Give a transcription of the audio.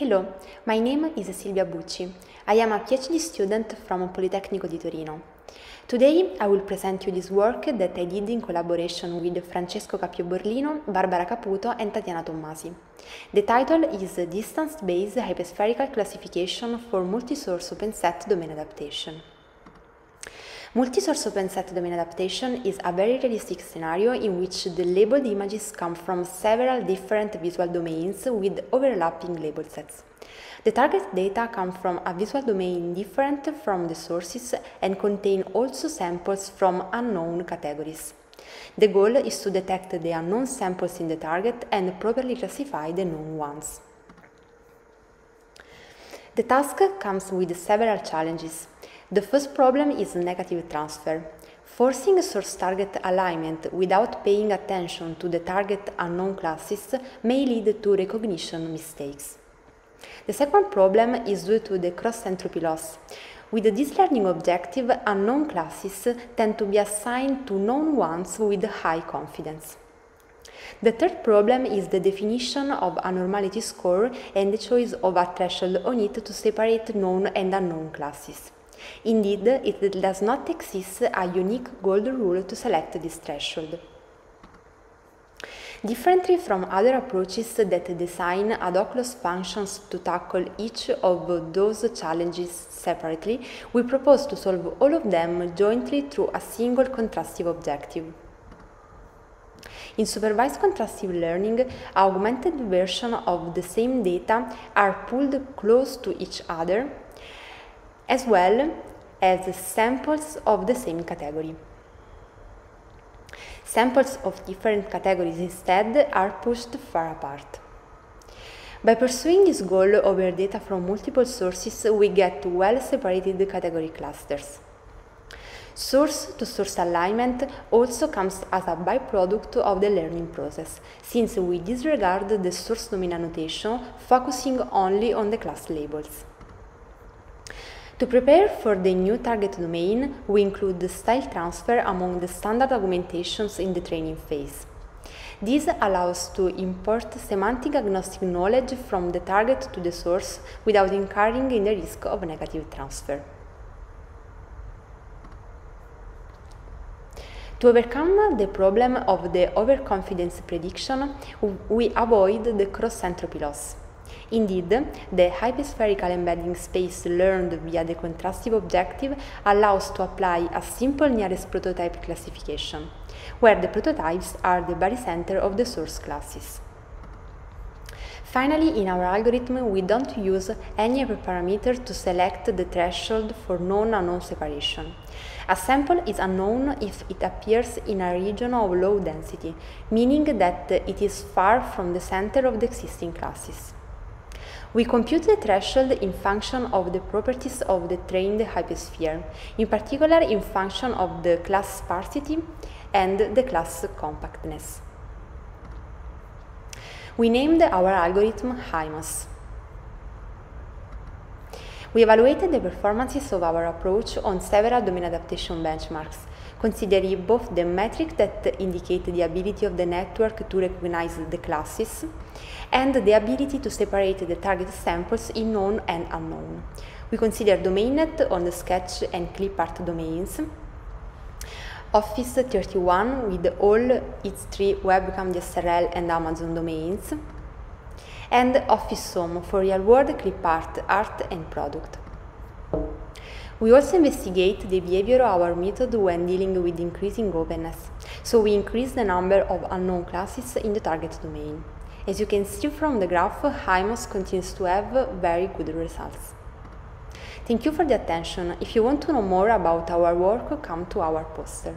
Hello, my name is Silvia Bucci. I am a PhD student from Politecnico di Torino. Today I will present you this work that I did in collaboration with Francesco Capio Borlino, Barbara Caputo and Tatiana Tommasi. The title is Distance-Based Hyperspherical Classification for Multi-Source Open Set Domain Adaptation. Multi-source open set domain adaptation is a very realistic scenario in which the labeled images come from several different visual domains with overlapping label sets. The target data come from a visual domain different from the sources and contain also samples from unknown categories. The goal is to detect the unknown samples in the target and properly classify the known ones. The task comes with several challenges. The first problem is negative transfer. Forcing source target alignment without paying attention to the target unknown classes may lead to recognition mistakes. The second problem is due to the cross-entropy loss. With this learning objective, unknown classes tend to be assigned to known ones with high confidence. The third problem is the definition of a normality score and the choice of a threshold on it to separate known and unknown classes. Indeed, it does not exist a unique gold rule to select this threshold. Differently from other approaches that design ad hoc loss functions to tackle each of those challenges separately, we propose to solve all of them jointly through a single contrastive objective. In supervised contrastive learning, augmented versions of the same data are pulled close to each other as well as samples of the same category. Samples of different categories instead are pushed far apart. By pursuing this goal over data from multiple sources, we get well-separated category clusters. Source-to-source -source alignment also comes as a byproduct of the learning process, since we disregard the source domain annotation, focusing only on the class labels. To prepare for the new target domain, we include the style transfer among the standard augmentations in the training phase. This allows to import semantic agnostic knowledge from the target to the source without incurring in the risk of negative transfer. To overcome the problem of the overconfidence prediction, we avoid the cross-entropy loss. Indeed, the hyperspherical embedding space learned via the contrastive objective allows to apply a simple nearest prototype classification, where the prototypes are the barycenter of the source classes. Finally, in our algorithm, we don't use any hyperparameter to select the threshold for known-unknown separation. A sample is unknown if it appears in a region of low density, meaning that it is far from the center of the existing classes. We compute the threshold in function of the properties of the trained hypersphere, in particular in function of the class sparsity and the class compactness. We named our algorithm HyMOS. We evaluated the performances of our approach on several domain adaptation benchmarks, considering both the metric that indicate the ability of the network to recognize the classes and the ability to separate the target samples in known and unknown. We consider DomainNet on the Sketch and ClipArt domains, Office 31 with all its three webcam DSLR and Amazon domains, and Office Home for real-world clip art art and product. We also investigate the behavior of our method when dealing with increasing openness, so we increase the number of unknown classes in the target domain. As you can see from the graph, HyMOS continues to have very good results. Thank you for the attention. If you want to know more about our work, come to our poster.